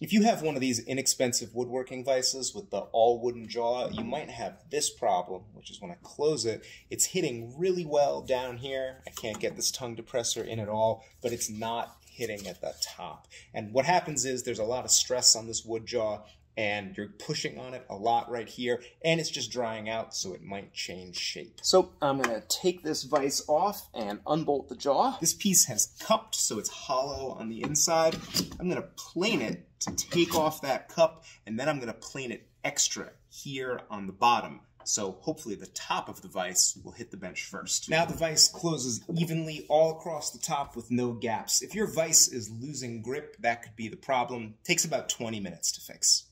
If you have one of these inexpensive woodworking vices with the all wooden jaw, you might have this problem, which is when I close it, it's hitting really well down here. I can't get this tongue depressor in at all, but it's not hitting at the top. And what happens is there's a lot of stress on this wood jaw and you're pushing on it a lot right here and it's just drying out so it might change shape. So I'm going to take this vise off and unbolt the jaw. This piece has cupped so it's hollow on the inside. I'm going to plane it to take off that cup and then I'm going to plane it extra here on the bottom so hopefully the top of the vise will hit the bench first. Now the vise closes evenly all across the top with no gaps. If your vise is losing grip, that could be the problem. Takes about 20 minutes to fix.